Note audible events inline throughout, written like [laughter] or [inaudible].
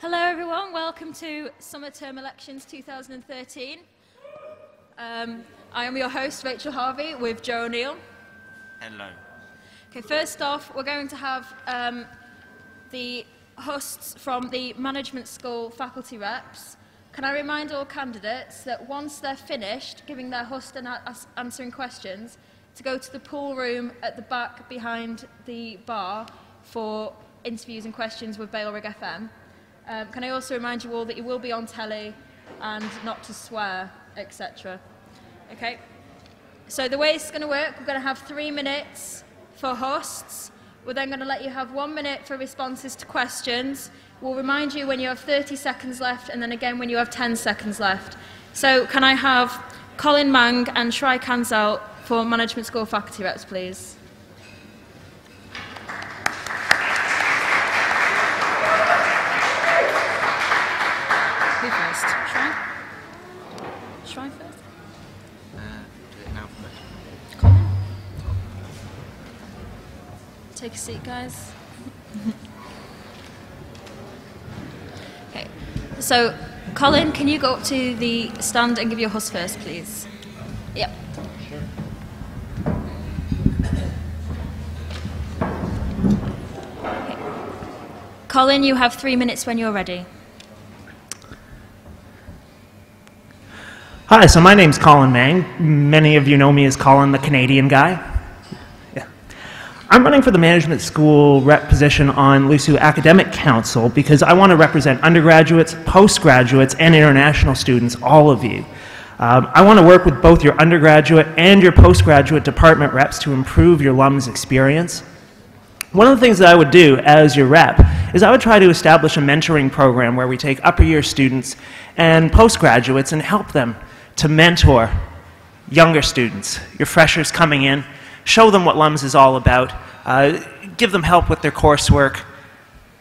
Hello, everyone. Welcome to Summer Term Elections 2013. Um, I am your host, Rachel Harvey, with Joe O'Neill. Hello. Okay, first off, we're going to have um, the hosts from the Management School faculty reps. Can I remind all candidates that once they're finished giving their host and a- answering questions, to go to the pool room at the back behind the bar for interviews and questions with Bailrigg FM. Um, can I also remind you all that you will be on telly and not to swear, etc. Okay? So the way it's going to work, we're going to have three minutes for hosts. We're then going to let you have one minute for responses to questions. We'll remind you when you have 30 seconds left and then again when you have 10 seconds left. So can I have Colin Mang and Shrai Kanzel for Management School faculty reps, please? Take a seat, guys. okay. So, Colin, can you go up to the stand and give your host first, please? Yep. Okay. Colin, you have three minutes when you're ready. Hi, so my name's Colin Mang. Many of you know me as Colin the Canadian guy. I'm running for the management school rep position on LUSU Academic Council because I want to represent undergraduates, postgraduates, and international students, all of you. Um, I want to work with both your undergraduate and your postgraduate department reps to improve your LUMS experience. One of the things that I would do as your rep is I would try to establish a mentoring program where we take upper year students and postgraduates and help them to mentor younger students, your freshers coming in, show them what LUMS is all about, uh, give them help with their coursework,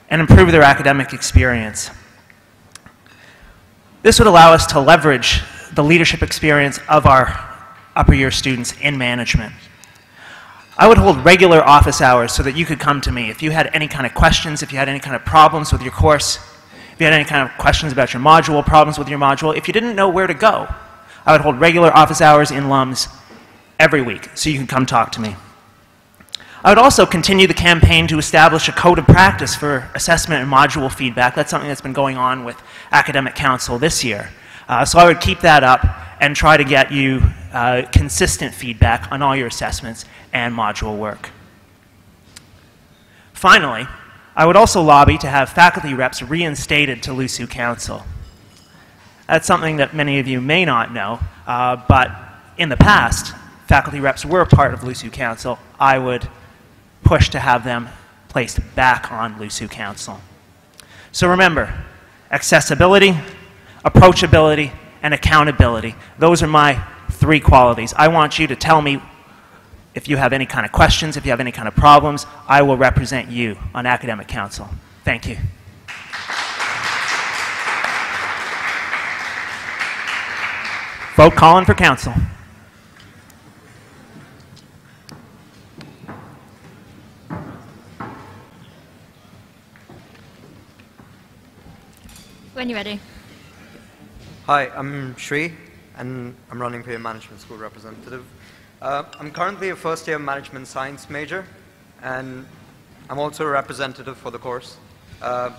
and improve their academic experience. This would allow us to leverage the leadership experience of our upper year students in management. I would hold regular office hours so that you could come to me if you had any kind of questions, if you had any kind of problems with your course, if you had any kind of questions about your module, problems with your module, if you didn't know where to go. I would hold regular office hours in LUMS every week so you can come talk to me. I would also continue the campaign to establish a code of practice for assessment and module feedback. That's something that's been going on with Academic Council this year. Uh, so I would keep that up and try to get you uh, consistent feedback on all your assessments and module work. Finally, I would also lobby to have faculty reps reinstated to LUSU Council. That's something that many of you may not know, uh, but in the past, faculty reps were part of LUSU Council. I would push to have them placed back on LUSU Council. So remember, accessibility, approachability, and accountability. Those are my three qualities. I want you to tell me if you have any kind of questions, if you have any kind of problems. I will represent you on Academic Council. Thank you. Vote Colin for council. When you're ready. Hi, I'm Shri, and I'm running for your management school representative. Uh, I'm currently a first year management science major, and I'm also a representative for the course. Uh,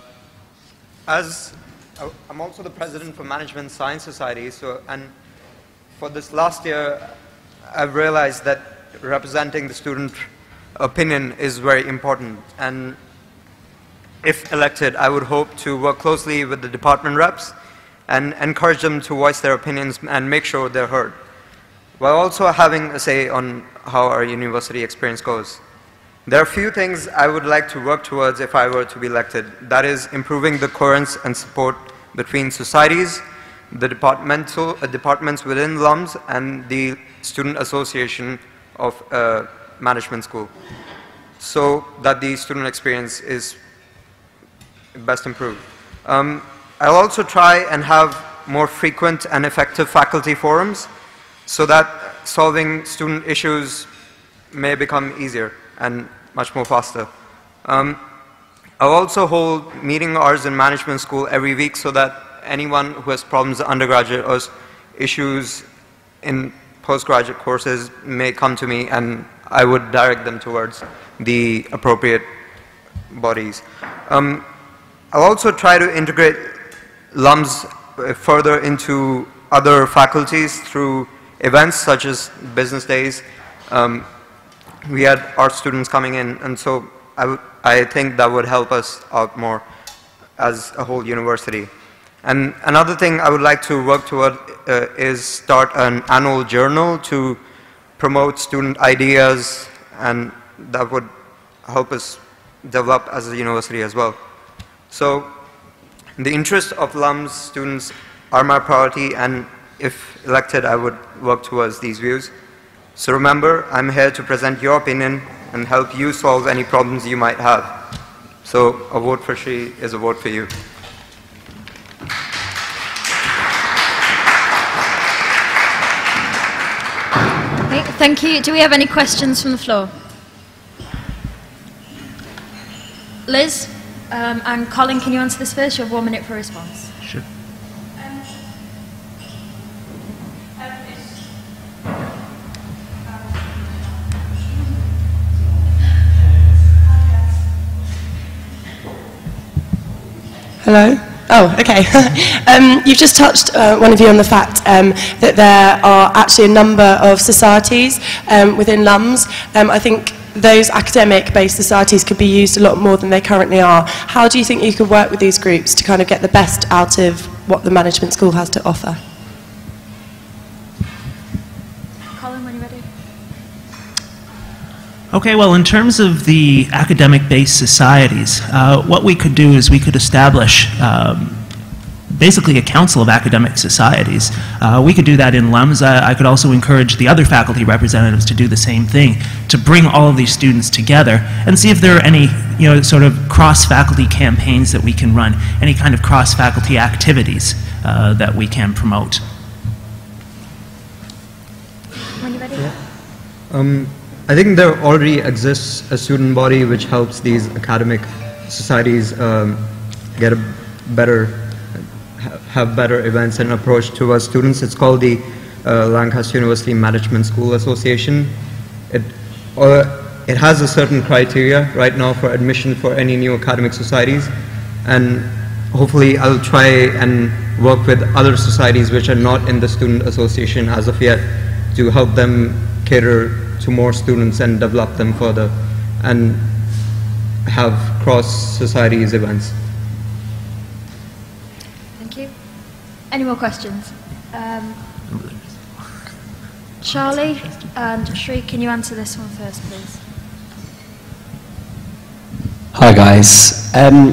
as uh, I'm also the president for Management Science Society, so and for this last year, I've realized that representing the student opinion is very important. And if elected, I would hope to work closely with the department reps and encourage them to voice their opinions and make sure they're heard, while also having a say on how our university experience goes. There are a few things I would like to work towards if I were to be elected. That is improving the coherence and support between societies, the departmental, uh, departments within LUMS, and the Student Association of uh, Management School, so that the student experience is best improved. Um, I'll also try and have more frequent and effective faculty forums so that solving student issues may become easier and much more faster. Um, I'll also hold meeting hours in management school every week so that anyone who has problems undergraduate or issues in postgraduate courses may come to me and I would direct them towards the appropriate bodies. Um, I'll also try to integrate LUMS further into other faculties through events such as business days. Um, we had art students coming in, and so I, I think that would help us out more as a whole university. And another thing I would like to work toward uh, is start an annual journal to promote student ideas, and that would help us develop as a university as well. So the interest of LUMS students are my priority, and if elected, I would work towards these views. So remember, I'm here to present your opinion and help you solve any problems you might have. So a vote for Shri is a vote for you. Thank you. Do we have any questions from the floor? Liz um, and Colin, can you answer this first? You have one minute for a response. Sure. Hello? Oh, okay. [laughs] um, you've just touched, uh, one of you, on the fact um, that there are actually a number of societies um, within LUMS. Um, I think those academic-based societies could be used a lot more than they currently are. How do you think you could work with these groups to kind of get the best out of what the management school has to offer? Colin, when you're ready. Okay, well, in terms of the academic-based societies, uh, what we could do is we could establish um, basically a council of academic societies. Uh, we could do that in LUMS. I, I, could also encourage the other faculty representatives to do the same thing, to bring all of these students together and see if there are any, you know, sort of cross-faculty campaigns that we can run, any kind of cross-faculty activities uh, that we can promote. When. Yeah. Um, I think there already exists a student body which helps these academic societies um, get a better, have better events and approach to our students. It's called the uh, Lancaster University Management School Association. It, uh, it has a certain criteria right now for admission for any new academic societies and hopefully I'll try and work with other societies which are not in the student association as of yet to help them cater to more students and develop them further and have cross societies events. Any more questions? Um, Charlie and Shri, can you answer this one first, please? Hi guys. Um,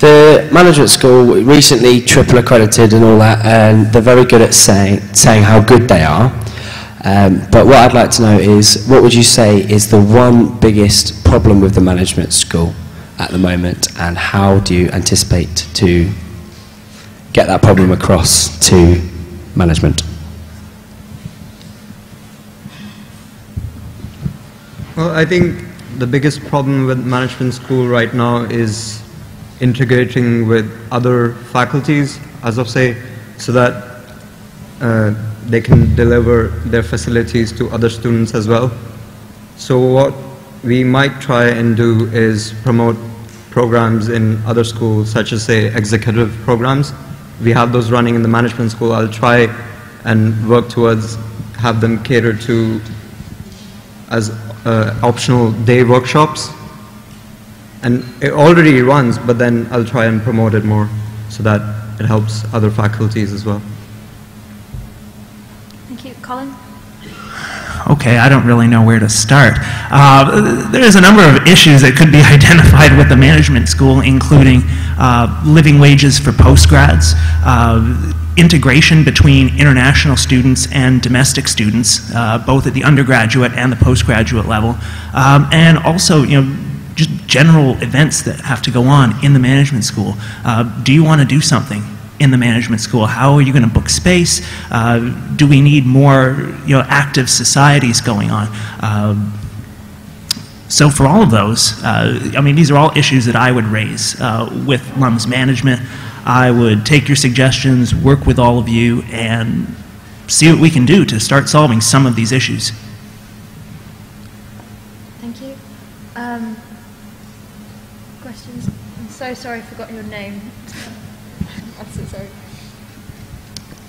the management school recently triple accredited and all that, and they're very good at saying saying how good they are. Um, but what I'd like to know is, what would you say is the one biggest problem with the management school at the moment, and how do you anticipate to get that problem across to management? Well, I think the biggest problem with management school right now is integrating with other faculties, as of say, so that uh, they can deliver their facilities to other students as well. So what we might try and do is promote programs in other schools, such as, say, executive programs. We have those running in the management school. I'll try and work towards have them cater to as uh, optional day workshops. And it already runs, but then I'll try and promote it more so that it helps other faculties as well. Thank you. Colin? Okay, I don't really know where to start. Uh, there's a number of issues that could be [laughs] identified with the management school, including uh, living wages for postgrads, uh, integration between international students and domestic students, uh, both at the undergraduate and the postgraduate level, um, and also, you know, just general events that have to go on in the management school. Uh, do you want to do something? In the management school? How are you going to book space? Uh, do we need more you know, active societies going on? Uh, So for all of those, uh, I mean, these are all issues that I would raise uh, with LUMS management. I would take your suggestions, work with all of you, and see what we can do to start solving some of these issues. Thank you. Um, questions? I'm so sorry I forgot your name. I'm so sorry.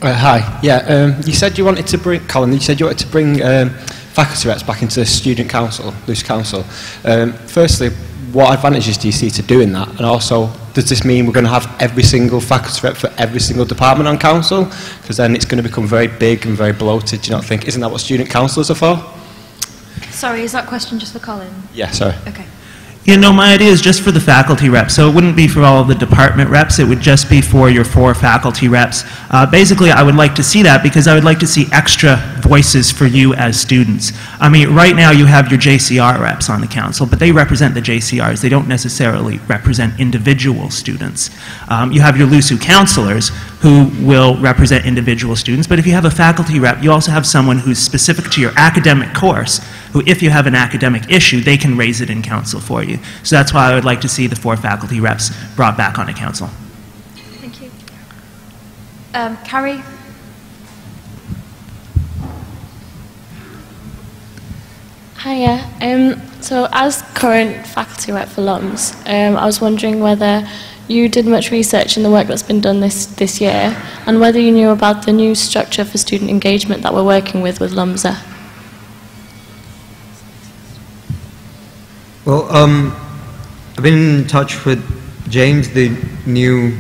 Uh, hi. Yeah, um, you said you wanted to bring, Colin, you said you wanted to bring um, faculty reps back into student council, LUSU council. Um, firstly, what advantages do you see to doing that? And also, does this mean we're going to have every single faculty rep for every single department on council? Because then it's going to become very big and very bloated, do you not think? Isn't that what student councillors are for? Sorry, is that question just for Colin? Yeah, sorry. Okay. You know, my idea is just for the faculty reps, so it wouldn't be for all of the department reps, it would just be for your four faculty reps. Uh, basically, I would like to see that because I would like to see extra voices for you as students. I mean, right now you have your JCR reps on the council, but they represent the JCRs. They don't necessarily represent individual students. Um, you have your LUSU counselors who will represent individual students, but if you have a faculty rep, you also have someone who's specific to your academic course, who if you have an academic issue, they can raise it in council for you. So that's why I would like to see the four faculty reps brought back onto council. Thank you. Um, Carrie? Hiya. Um, so, as current faculty rep for LUMS, um, I was wondering whether you did much research in the work that's been done this, this year, and whether you knew about the new structure for student engagement that we're working with with LUMSA. Well, um, I've been in touch with James, the new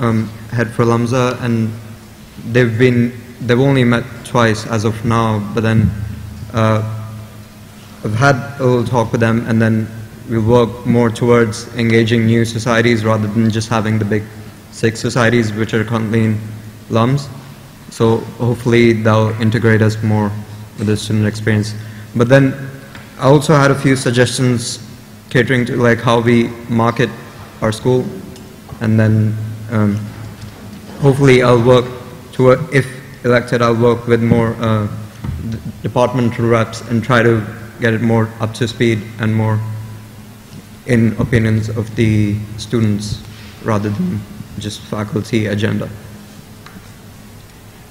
um, head for LUMSA, and they've been they've only met twice as of now. But then uh, I've had a little talk with them, and then we'll work more towards engaging new societies rather than just having the big six societies which are currently in LUMS. So hopefully they'll integrate us more with the student experience. But then I also had a few suggestions catering to like how we market our school, and then um, hopefully I'll work to if elected I'll work with more uh, departmental reps and try to get it more up to speed and more in opinions of the students rather than just faculty agenda.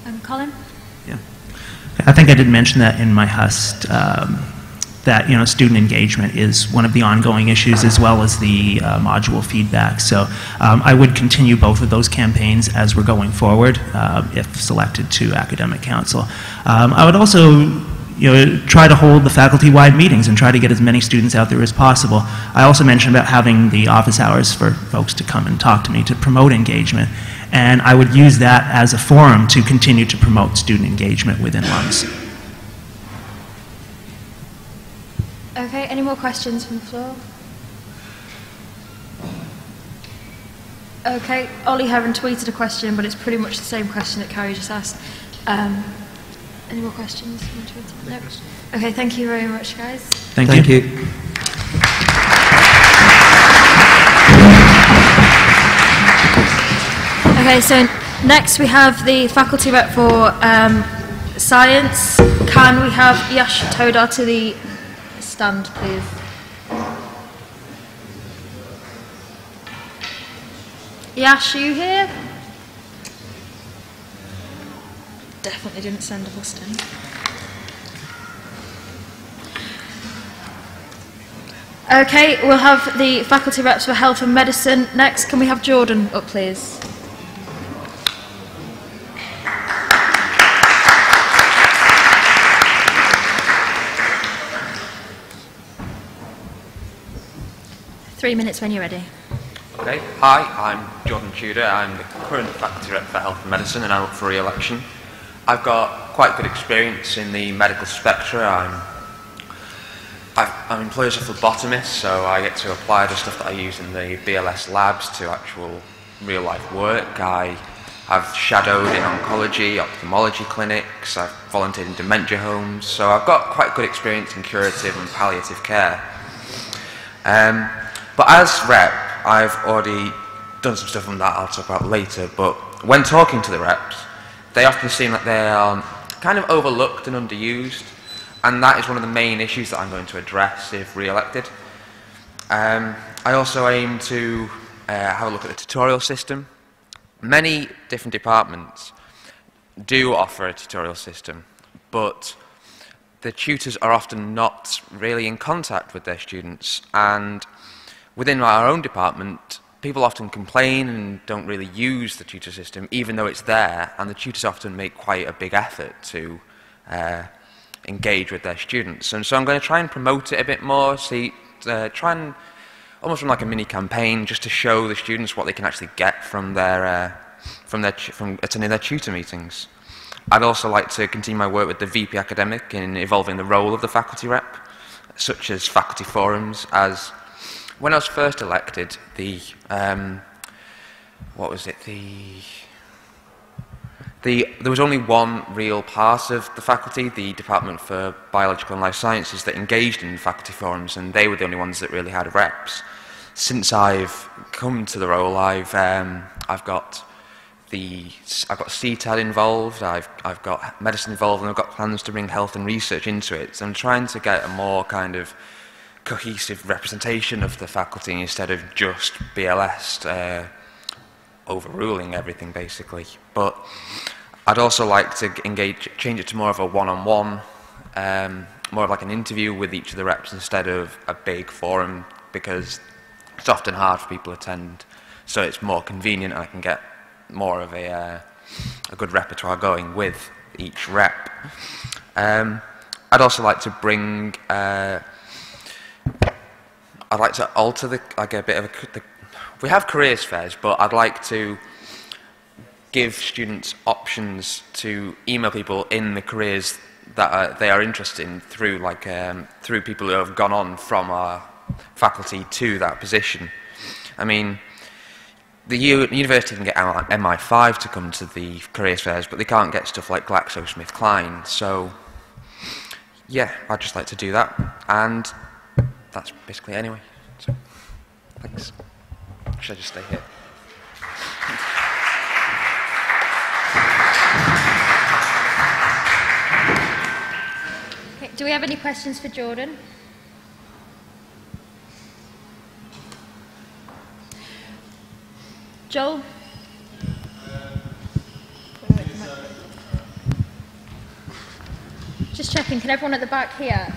Um, Colin? Yeah. I think I did mention that in my HUST, um, that, you know, student engagement is one of the ongoing issues as well as the uh, module feedback. So um, I would continue both of those campaigns as we're going forward uh, if selected to academic council. Um, I would also you know, try to hold the faculty-wide meetings and try to get as many students out there as possible. I also mentioned about having the office hours for folks to come and talk to me to promote engagement. And I would use that as a forum to continue to promote student engagement within LUMS. Okay, any more questions from the floor? Okay, Ollie Heron tweeted a question, but it's pretty much the same question that Carrie just asked. Um, any more questions? from No. Okay, thank you very much, guys. Thank, Thank you. you. Okay, so next we have the faculty rep for um, science. Can we have Yash Todar to the stand, please? Yash, are you here? Definitely didn't send a bus in. Okay, we'll have the faculty reps for health and medicine next. Can we have Jordan up, please? Three minutes when you're ready. Okay, hi, I'm Jordan Tudor. I'm the current faculty rep for health and medicine and I'm up for re-election. I've got quite good experience in the medical spectra. I'm, I've, I'm employed as a phlebotomist, so I get to apply the stuff that I use in the BLS labs to actual real life work. I have shadowed in oncology, ophthalmology clinics, I've volunteered in dementia homes, so I've got quite good experience in curative and palliative care. Um, but as rep, I've already done some stuff on that I'll talk about later, but when talking to the reps, they often seem like they are kind of overlooked and underused. and that is one of the main issues that I'm going to address if re-elected. Um, I also aim to uh, have a look at the tutorial system. Many different departments do offer a tutorial system, but the tutors are often not really in contact with their students and within our own department people often complain and don't really use the tutor system even though it's there and the tutors often make quite a big effort to uh, engage with their students. And so I'm going to try and promote it a bit more see uh, try and almost run like a mini campaign just to show the students what they can actually get from their uh, from their from attending their tutor meetings. I'd also like to continue my work with the VP Academic in evolving the role of the faculty rep, such as faculty forums, as when I was first elected, the, um, what was it, the, the, there was only one real part of the faculty, the Department for Biological and Life Sciences, that engaged in faculty forums, and they were the only ones that really had reps. Since I've come to the role, I've, um, I've got the, I've got CTAD involved, I've, I've got medicine involved, and I've got plans to bring health and research into it. So I'm trying to get a more kind of cohesive representation of the faculty instead of just BLS uh, overruling everything, basically. But I'd also like to engage, change it to more of a one-on-one, -on -one, um, more of like an interview with each of the reps instead of a big forum, because it's often hard for people to attend. So it's more convenient and I can get more of a, uh, a good repertoire going with each rep. Um, I'd also like to bring, uh, I'd like to alter the, like a bit of a, the, we have careers fairs, but I'd like to give students options to email people in the careers that are, they are interested in through like um, through people who have gone on from our faculty to that position. I mean, the university can get MI5 to come to the careers fairs, but they can't get stuff like GlaxoSmithKline. So, yeah, I'd just like to do that. And that's basically anyway. So, thanks. Should I just stay here? Do we have any questions for Jordan? Joel? Just checking, can everyone at the back hear?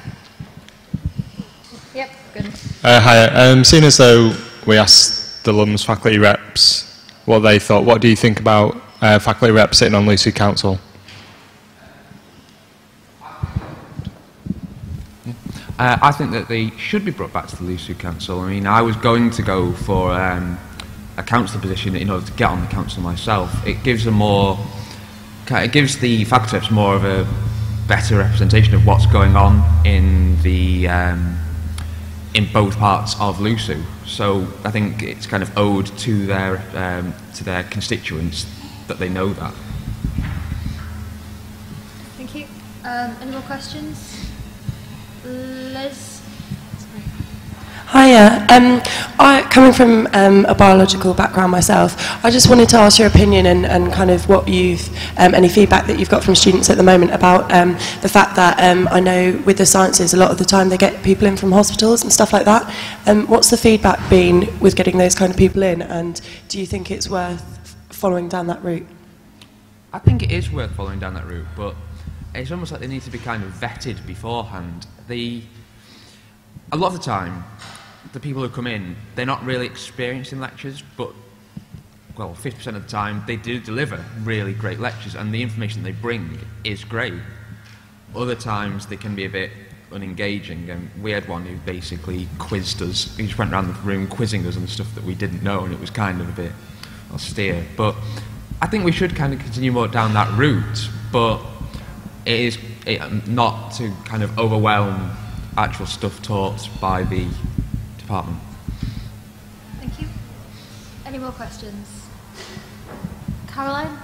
Yep, good. Uh, hi, um, seeing as though we asked the LUMS faculty reps what they thought, what do you think about uh, faculty reps sitting on LUSU Council? Uh, I think that they should be brought back to the LUSU Council. I mean, I was going to go for um, a councillor position in order to get on the council myself. It gives a more, it gives the faculty reps more of a better representation of what's going on in the um, in both parts of LUSU. So I think it's kind of owed to their um, to their constituents that they know that. Thank you. Um, any more questions? Liz? Hiya. Um, I, coming from um, a biological background myself, I just wanted to ask your opinion and, and kind of what you've, um, any feedback that you've got from students at the moment about um, the fact that um, I know with the sciences, a lot of the time they get people in from hospitals and stuff like that. Um, what's the feedback been with getting those kind of people in, and do you think it's worth following down that route? I think it is worth following down that route, but it's almost like they need to be kind of vetted beforehand. The, a lot of the time, the people who come in, they're not really experienced in lectures, but, well, 50% of the time, they do deliver really great lectures, and the information they bring is great. Other times, they can be a bit unengaging, and we had one who basically quizzed us. He just went around the room quizzing us on stuff that we didn't know, and it was kind of a bit austere. But I think we should kind of continue more down that route, but it is it, not to kind of overwhelm actual stuff taught by the department. Thank you. Any more questions? Caroline?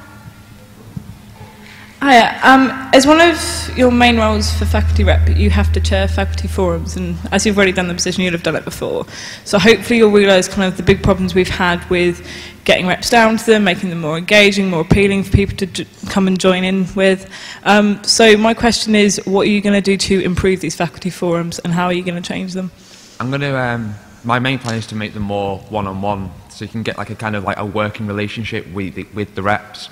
Hiya. Um, as one of your main roles for faculty rep, you have to chair faculty forums, and as you've already done the position, you'll have done it before. So hopefully you'll realise kind of the big problems we've had with getting reps down to them, making them more engaging, more appealing for people to j- come and join in with. Um, so my question is, what are you going to do to improve these faculty forums, and how are you going to change them? I'm going to. Um, my main plan is to make them more one-on-one, so you can get like a kind of like a working relationship with the, with the reps.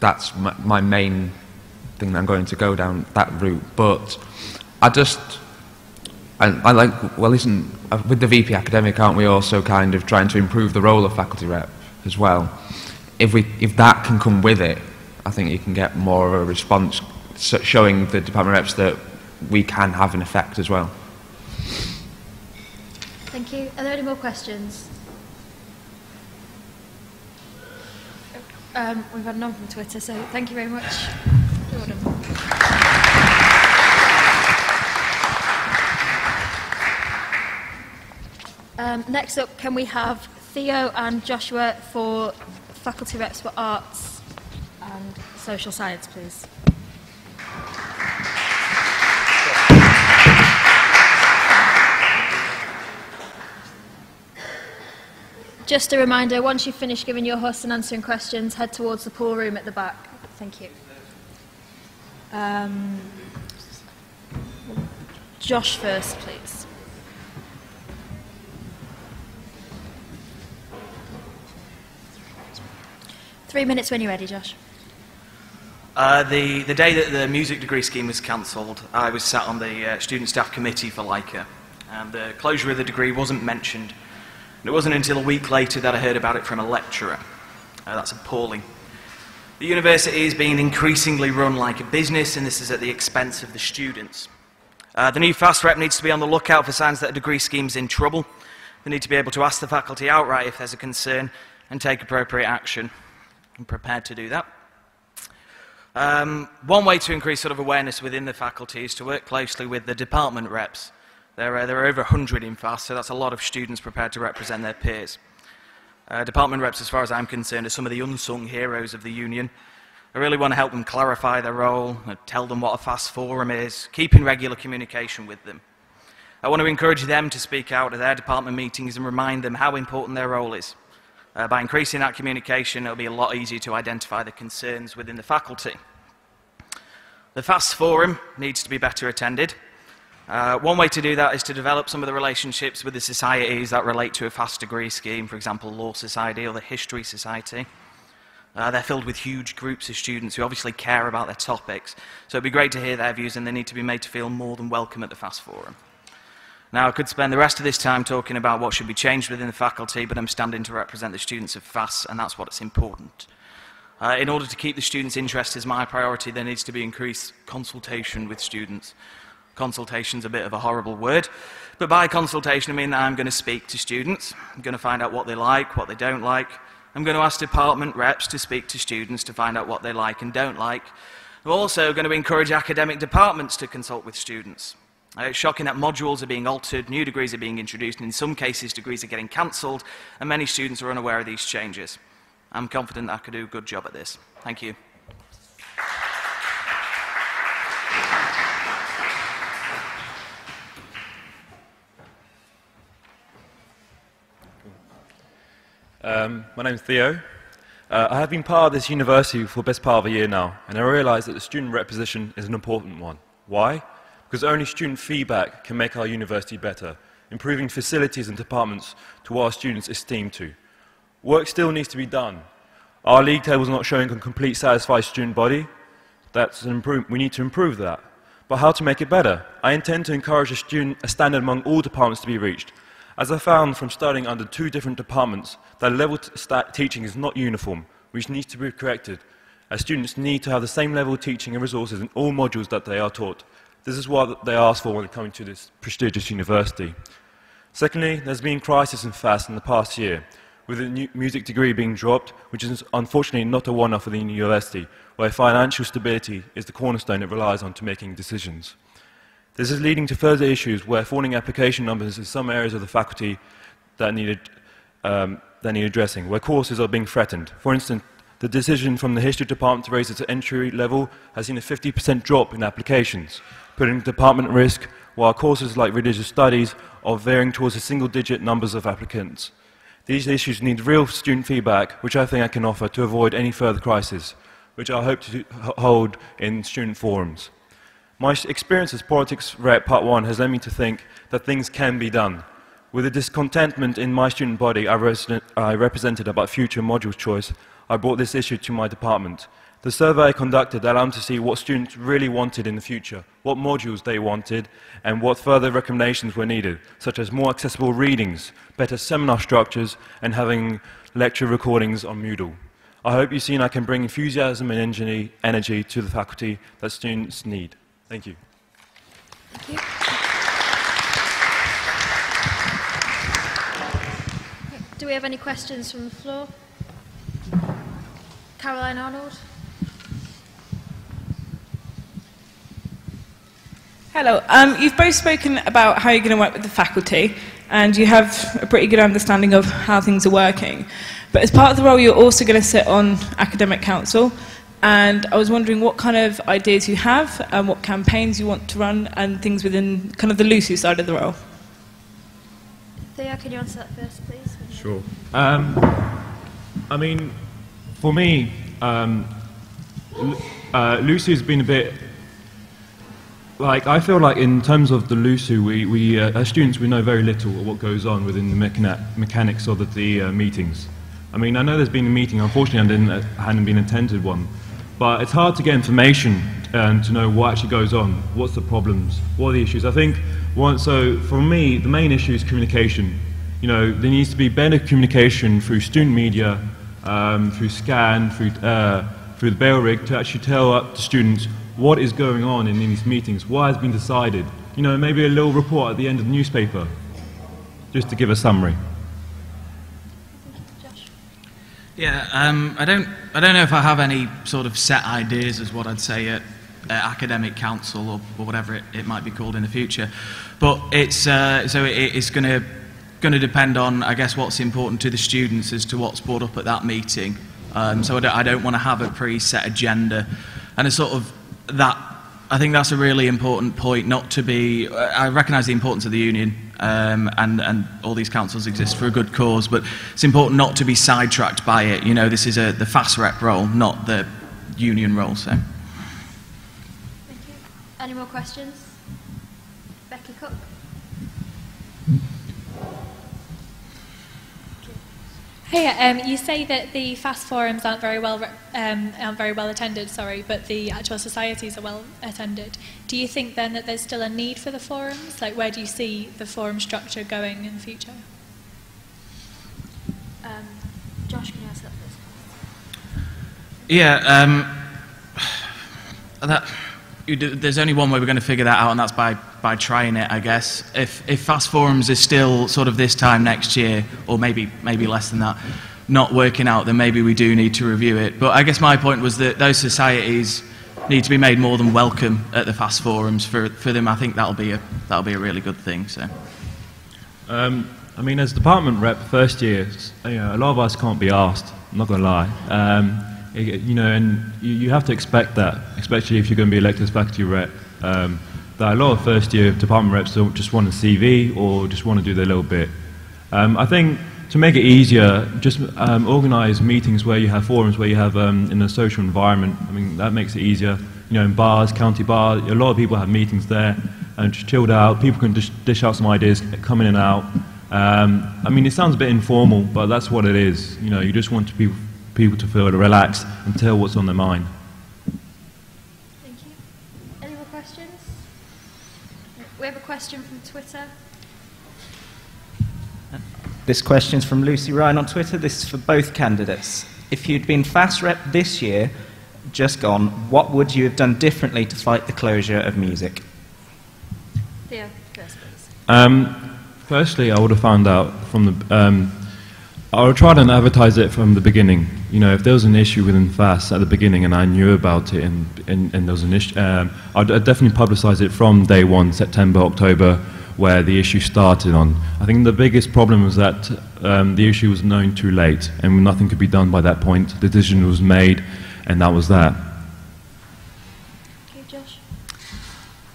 That's my, my main thing that I'm going to go down that route. But I just, I, I like. Well, listen, uh, with the VP academic, aren't we also kind of trying to improve the role of faculty rep as well? If we, if that can come with it, I think you can get more of a response, showing the department reps that we can have an effect as well. Thank you. Are there any more questions? Um, we've had none from Twitter, so thank you very much. Um, next up, can we have Theo and Joshua for faculty reps for arts and social science, please? Just a reminder, once you've finished giving your host and answering questions, head towards the pool room at the back. Thank you. Um, Josh first, please. Three minutes when you're ready, Josh. Uh, the, the day that the music degree scheme was cancelled, I was sat on the uh, student staff committee for LICA, and the closure of the degree wasn't mentioned. And it wasn't until a week later that I heard about it from a lecturer. Uh, that's appalling. The university is being increasingly run like a business, and this is at the expense of the students. Uh, the new fast rep needs to be on the lookout for signs that a degree scheme's in trouble. They need to be able to ask the faculty outright if there's a concern and take appropriate action. I'm prepared to do that. Um, one way to increase sort of awareness within the faculty is to work closely with the department reps. There are, there are over 100 in FAST, so that's a lot of students prepared to represent their peers. Uh, department reps, as far as I'm concerned, are some of the unsung heroes of the union. I really want to help them clarify their role, uh, tell them what a FAST forum is, keep in regular communication with them. I want to encourage them to speak out at their department meetings and remind them how important their role is. Uh, by increasing that communication, it'll be a lot easier to identify the concerns within the faculty. The FAST forum needs to be better attended. Uh, one way to do that is to develop some of the relationships with the societies that relate to a FAST degree scheme, for example, Law Society or the History Society. Uh, they're filled with huge groups of students who obviously care about their topics, so it'd be great to hear their views and they need to be made to feel more than welcome at the FAST forum. Now, I could spend the rest of this time talking about what should be changed within the faculty, but I'm standing to represent the students of FAS, and that's what's important. Uh, in order to keep the students' interest as my priority, there needs to be increased consultation with students. Consultation's a bit of a horrible word, but by consultation I mean that I'm going to speak to students. I'm going to find out what they like, what they don't like. I'm going to ask department reps to speak to students to find out what they like and don't like. I'm also going to encourage academic departments to consult with students. Uh, it's shocking that modules are being altered, new degrees are being introduced, and in some cases degrees are getting cancelled, and many students are unaware of these changes. I'm confident I could do a good job at this. Thank you. Um, my name's Theo. Uh, I have been part of this university for the best part of a year now, and I realise that the student rep position is an important one. Why? Because only student feedback can make our university better, improving facilities and departments to what our students esteem to. Work still needs to be done. Our league table is not showing a complete satisfied student body. That's an we need to improve that. But how to make it better? I intend to encourage a, student, a standard among all departments to be reached. As I found from studying under two different departments, that level sta- teaching is not uniform, which needs to be corrected, as students need to have the same level of teaching and resources in all modules that they are taught. This is what they ask for when coming to this prestigious university. Secondly, there's been crisis in FAST in the past year, with the music degree being dropped, which is unfortunately not a one-off for the university, where financial stability is the cornerstone it relies on to making decisions. This is leading to further issues where falling application numbers in some areas of the faculty that um, that need addressing, where courses are being threatened. For instance, The decision from the history department to raise it to entry level has seen a 50% drop in applications, putting the department at risk, while courses like religious studies are veering towards a single digit numbers of applicants. These issues need real student feedback, which I think I can offer to avoid any further crisis, which I hope to hold in student forums. My experience as politics rep part one has led me to think that things can be done. With the discontentment in my student body I, I represented about future module choice, I brought this issue to my department. The survey I conducted allowed me to see what students really wanted in the future, what modules they wanted, and what further recommendations were needed, such as more accessible readings, better seminar structures, and having lecture recordings on Moodle. I hope you've seen I can bring enthusiasm and energy to the faculty that students need. Thank you. Thank you. Do we have any questions from the floor? Caroline Arnold. Hello. Um, you've both spoken about how you're going to work with the faculty, and you have a pretty good understanding of how things are working. But as part of the role, you're also going to sit on academic council, and I was wondering what kind of ideas you have, and what campaigns you want to run, and things within kind of the LUSU side of the role. Theo, can you answer that first, please? Sure. Um, I mean, for me, um, uh, LUSU's been a bit like I feel like in terms of the LUSU, we, we uh, as students we know very little of what goes on within the mechana mechanics of the, the uh, meetings. I mean, I know there's been a meeting. Unfortunately, I didn't, uh, hadn't been attended one, but it's hard to get information and to know what actually goes on. What's the problems? What are the issues? I think one, so. For me, the main issue is communication. You know, there needs to be better communication through student media, um, through SCAN, through uh, through the Bailrigg to actually tell up to students what is going on in these meetings, what has been decided. You know, maybe a little report at the end of the newspaper, just to give a summary. Yeah, um, I don't, I don't know if I have any sort of set ideas as what I'd say at, at academic council or, or whatever it, it, might be called in the future, but it's uh, so it, it's going to going to depend on, I guess, what's important to the students as to what's brought up at that meeting. Um, so I don't, I don't want to have a pre-set agenda, and it's sort of that I think that's a really important point. Not to be, I recognise the importance of the union, um, and and all these councils exist for a good cause, but it's important not to be sidetracked by it. You know, this is a the fast rep role, not the union role. So. Thank you. Any more questions? Becky Cook. Hey, um, you say that the FAST forums aren't very well um, aren't very well attended, sorry, but the actual societies are well attended. Do you think then that there's still a need for the forums? Like, where do you see the forum structure going in the future? Um, Josh, can you answer that first? Yeah, um, that there's only one way we're going to figure that out, and that's by, by trying it, I guess. If, if Fast Forums is still sort of this time next year, or maybe, maybe less than that, not working out, then maybe we do need to review it. But I guess my point was that those societies need to be made more than welcome at the Fast Forums. For, for them, I think that'll be a, that'll be a really good thing. So. Um, I mean, as department rep, first year, you know, a lot of us can't be asked, I'm not going to lie. Um, you know, and you, you, have to expect that, especially if you're going to be elected as faculty rep, um, that a lot of first year department reps don't just want a CV or just want to do their little bit. Um, I think to make it easier, just um, organise meetings where you have forums where you have um, in a social environment. I mean, that makes it easier. You know, in bars, county bars, a lot of people have meetings there and just chilled out. People can dish, dish out some ideas, come in and out. Um, I mean, it sounds a bit informal, but that's what it is. You know, you just want to people to feel relaxed and tell what's on their mind. Thank you. Any more questions? We have a question from Twitter. This question is from Lucy Ryan on Twitter. This is for both candidates. If you'd been fast rep this year, just gone, what would you have done differently to fight the closure of music? Theo, first, please. Um, firstly, I would have found out from the um, I would try and advertise it from the beginning. You know, if there was an issue within FAST at the beginning and I knew about it and, and, and there was an issue, um, I'd, I'd, definitely publicise it from day one, September, October, where the issue started on. I think the biggest problem was that um, the issue was known too late and nothing could be done by that point. The decision was made and that was that. Okay, Josh.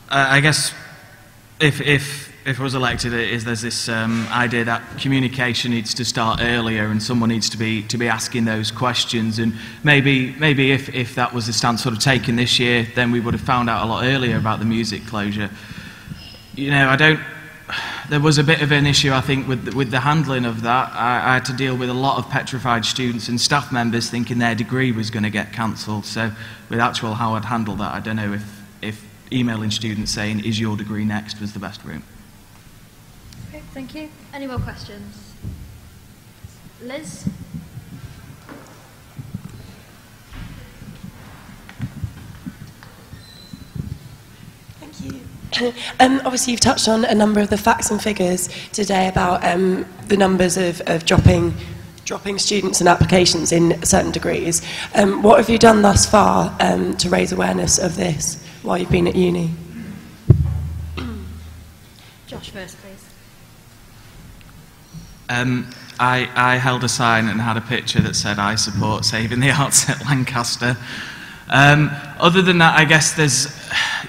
Uh, I guess if, if, if I was elected, it is there's this um, idea that communication needs to start earlier and someone needs to be, to be asking those questions. And maybe, maybe if, if that was the stance sort of taken this year, then we would have found out a lot earlier about the music closure. You know, I don't. There was a bit of an issue, I think, with the, with the handling of that. I, I had to deal with a lot of petrified students and staff members thinking their degree was going to get cancelled. So, with actual how I'd handle that, I don't know if, if emailing students saying, is your degree next, was the best route. Okay, thank you. Any more questions? Liz? Thank you. Um, obviously, you've touched on a number of the facts and figures today about um, the numbers of, of dropping, dropping students and applications in certain degrees. Um, what have you done thus far um, to raise awareness of this while you've been at uni? [clears throat] Josh first, please. Um, I, I held a sign and had a picture that said, I support saving the arts at Lancaster. Um, other than that, I guess there's,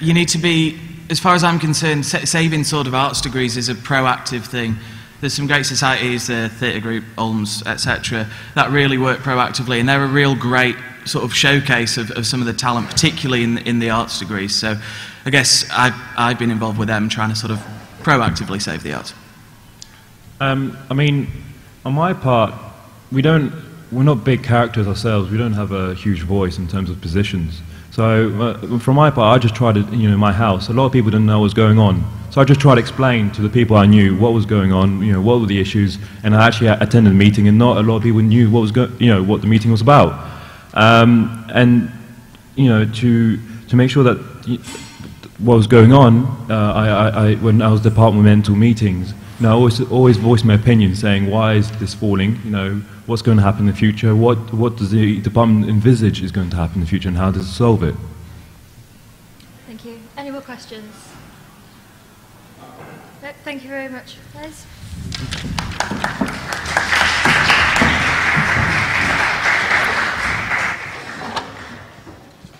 you need to be, as far as I'm concerned, sa- saving sort of arts degrees is a proactive thing. There's some great societies, the Theatre Group, Ulms, etc., that really work proactively, and they're a real great sort of showcase of, of some of the talent, particularly in, in the arts degrees. So I guess I've, I've been involved with them trying to sort of proactively save the arts. Um, I mean, on my part, we don't, we're not big characters ourselves. We don't have a huge voice in terms of positions. So uh, from my part, I just tried to, you know, in my house, a lot of people didn't know what was going on. So I just tried to explain to the people I knew what was going on, you know, what were the issues, and I actually attended the meeting, and not a lot of people knew what was, go- you know, what the meeting was about. Um, and, you know, to, to make sure that what was going on, uh, I, I, I, when I was departmental meetings, you know, I always, always voiced my opinion, saying why is this falling? You know, what's going to happen in the future? What, what does the department envisage is going to happen in the future, and how does it solve it? Thank you. Any more questions? Thank you very much. Liz?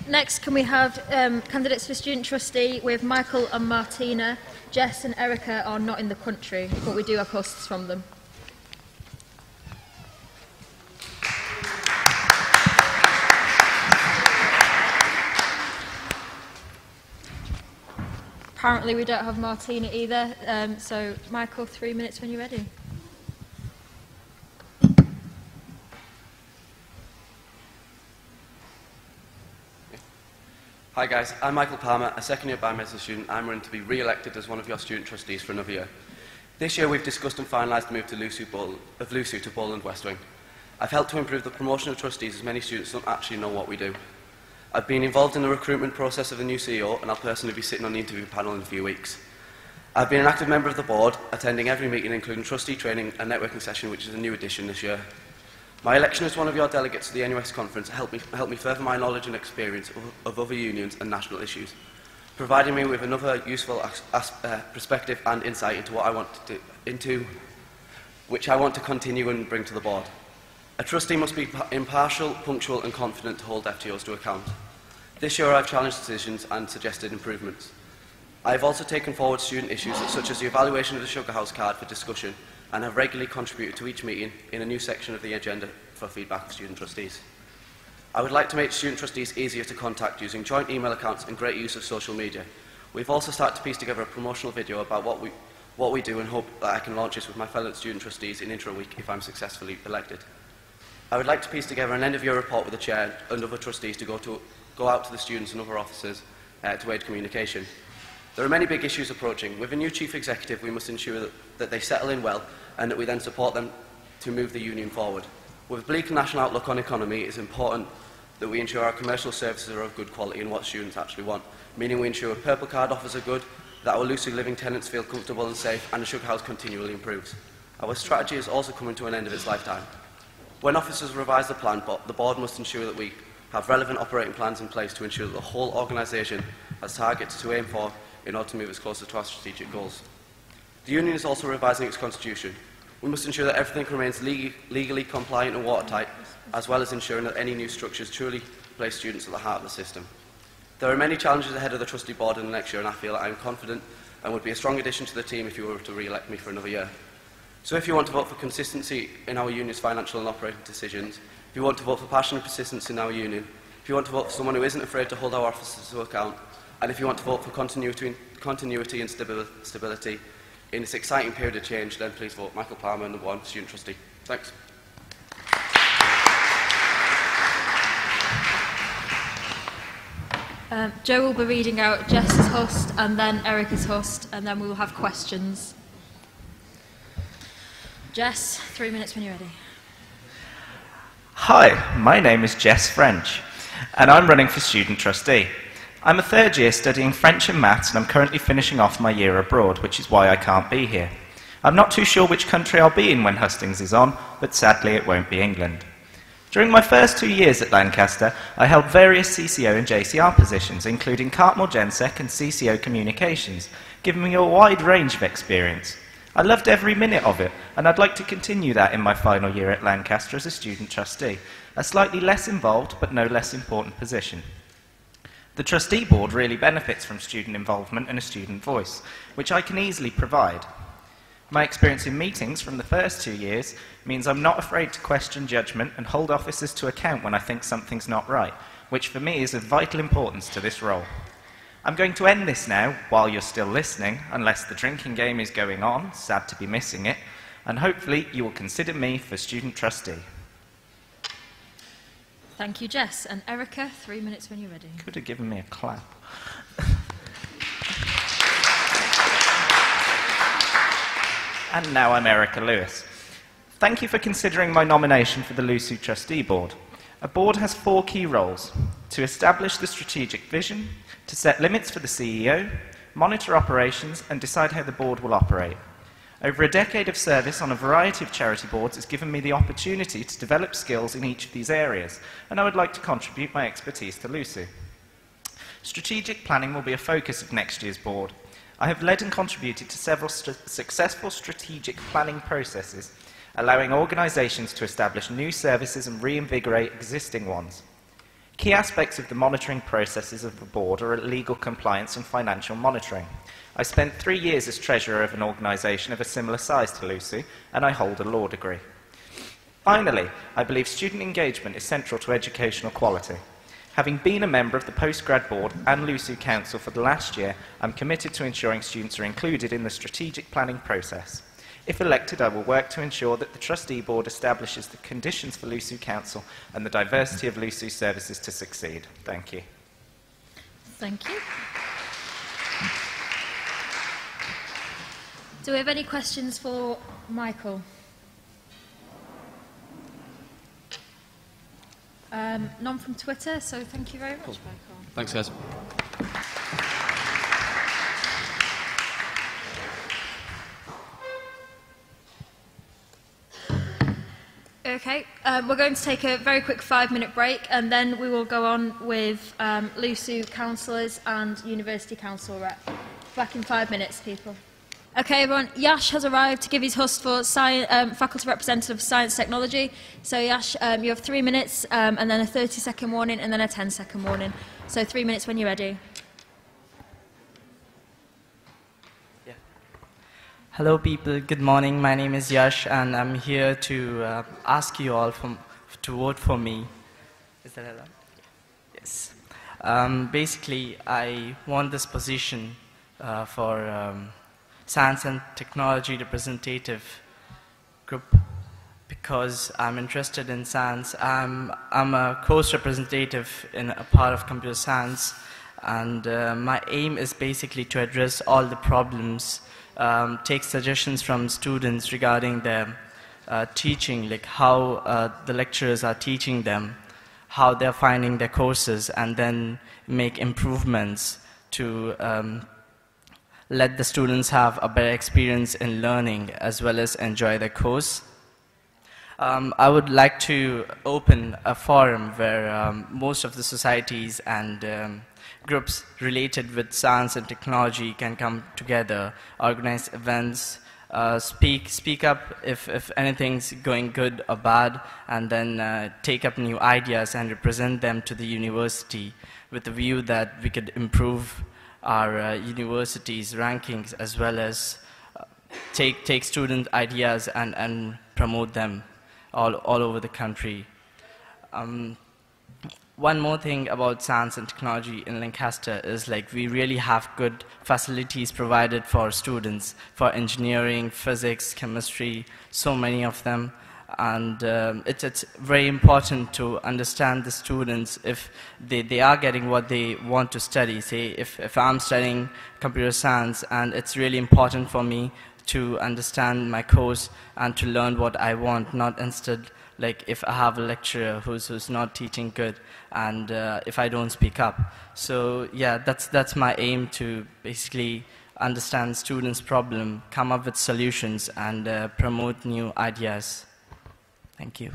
Next, can we have um, candidates for student trustee with Michael and Martina? Jess and Erica are not in the country, but we do have hosts from them. Apparently, we don't have Martina either. Um, so, Michael, three minutes when you're ready. Hi guys, I'm Michael Palmer, a second year biomedicine student. I'm running to be re-elected as one of your student trustees for another year. This year we've discussed and finalised the move to LUSU Ball, of LUSU to Bowland West Wing. I've helped to improve the promotion of trustees as many students don't actually know what we do. I've been involved in the recruitment process of the new CEO and I'll personally be sitting on the interview panel in a few weeks. I've been an active member of the board, attending every meeting including trustee training and networking session which is a new addition this year. My election as one of your delegates to the NUS conference helped me, helped me further my knowledge and experience of, of other unions and national issues, providing me with another useful as, as, uh, perspective and insight into what I want to do, into which I want to continue and bring to the board. A trustee must be impartial, punctual and confident to hold FTOs to account. This year I've challenged decisions and suggested improvements. I have also taken forward student issues such as the evaluation of the Sugar House card for discussion and have regularly contributed to each meeting in a new section of the agenda for feedback of student trustees. I would like to make student trustees easier to contact using joint email accounts and great use of social media. We've also started to piece together a promotional video about what we, what we do and hope that I can launch this with my fellow student trustees in intro week if I'm successfully elected. I would like to piece together an end-of-year report with the chair and other trustees to go, to, go out to the students and other officers uh, to aid communication. There are many big issues approaching. With a new chief executive, we must ensure that, that they settle in well and that we then support them to move the union forward. With a bleak national outlook on economy, it is important that we ensure our commercial services are of good quality and what students actually want, meaning we ensure Purple Card offers are good, that our LUSU Living tenants feel comfortable and safe, and the Sugar House continually improves. Our strategy is also coming to an end of its lifetime. When officers revise the plan, the board must ensure that we have relevant operating plans in place to ensure that the whole organisation has targets to aim for in order to move us closer to our strategic goals. The Union is also revising its constitution. We must ensure that everything remains leg legally compliant and watertight, as well as ensuring that any new structures truly place students at the heart of the system. There are many challenges ahead of the trustee board in the next year, and I feel that I am confident and would be a strong addition to the team if you were to re-elect me for another year. So if you want to vote for consistency in our union's financial and operating decisions, if you want to vote for passion and persistence in our union, if you want to vote for someone who isn't afraid to hold our officers to account, and if you want to vote for continuity, continuity and stabi stability in this exciting period of change, then please vote Michael Palmer, number one, student trustee. Thanks. Um, Joe will be reading out Jess's host and then Erica's host, and then we will have questions. Jess, three minutes when you're ready. Hi, my name is Jess French, and I'm running for student trustee. I'm a third year studying French and maths, and I'm currently finishing off my year abroad, which is why I can't be here. I'm not too sure which country I'll be in when Hustings is on, but sadly it won't be England. During my first two years at Lancaster, I held various CCO and JCR positions, including Cartmel Gensec and CCO Communications, giving me a wide range of experience. I loved every minute of it, and I'd like to continue that in my final year at Lancaster as a student trustee, a slightly less involved but no less important position. The trustee board really benefits from student involvement and a student voice, which I can easily provide. My experience in meetings from the first two years means I'm not afraid to question judgment and hold officers to account when I think something's not right, which for me is of vital importance to this role. I'm going to end this now while you're still listening, unless the drinking game is going on, sad to be missing it, and hopefully you will consider me for student trustee. Thank you, Jess. And Erica, three minutes when you're ready. Could have given me a clap. And now I'm Erica Lewis. Thank you for considering my nomination for the LUSU Trustee Board. A board has four key roles to establish the strategic vision, to set limits for the CEO, monitor operations, and decide how the board will operate. Over a decade of service on a variety of charity boards has given me the opportunity to develop skills in each of these areas, and I would like to contribute my expertise to LUSU. Strategic planning will be a focus of next year's board. I have led and contributed to several st successful strategic planning processes, allowing organisations to establish new services and reinvigorate existing ones. Key aspects of the monitoring processes of the board are legal compliance and financial monitoring. I spent three years as treasurer of an organisation of a similar size to LUSU, and I hold a law degree. Finally, I believe student engagement is central to educational quality. Having been a member of the Postgrad Board and LUSU Council for the last year, I'm committed to ensuring students are included in the strategic planning process. If elected, I will work to ensure that the Trustee Board establishes the conditions for LUSU Council and the diversity of LUSU services to succeed. Thank you. Thank you. Do we have any questions for Michael? Um, none from Twitter, so thank you very much, Michael. Thanks, guys. Okay, um, we're going to take a very quick five-minute break, and then we will go on with um, LUSU councillors and university council rep. Back in five minutes, people. Okay, everyone. Yash has arrived to give his host for sci um, faculty representative of science technology. So, Yash, um, you have three minutes, um, and then a 30-second warning, and then a 10-second warning. So, three minutes when you're ready. Hello, people. Good morning. My name is Yash, and I'm here to uh, ask you all from, to vote for me. Is that allowed? Yes. Um, basically, I want this position uh, for um, science and technology representative group because I'm interested in science. I'm, I'm a course representative in a part of computer science, and uh, my aim is basically to address all the problems um, take suggestions from students regarding their uh, teaching, like how uh, the lecturers are teaching them, how they're finding their courses, and then make improvements to um, let the students have a better experience in learning as well as enjoy the course. Um, I would like to open a forum where um, most of the societies and um, groups related with science and technology can come together, organize events, uh, speak, speak up if, if anything's going good or bad, and then uh, take up new ideas and represent them to the university with the view that we could improve our uh, university's rankings as well as uh, take, take student ideas and, and promote them all, all over the country. Um, one more thing about science and technology in Lancaster is like we really have good facilities provided for students for engineering, physics, chemistry, so many of them. And um, it's, it's very important to understand the students if they, they are getting what they want to study. Say, if, if I'm studying computer science and it's really important for me to understand my course and to learn what I want, not instead like if I have a lecturer who's, who's not teaching good and uh, if I don't speak up. So yeah, that's, that's my aim to basically understand students' problem, come up with solutions and uh, promote new ideas. Thank you.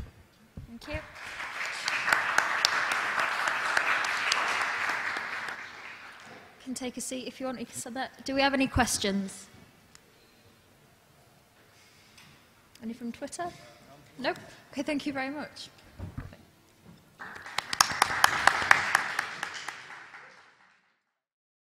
Thank you. Can take a seat if you want. That, do we have any questions? Any from Twitter? Nope. Okay, thank you very much.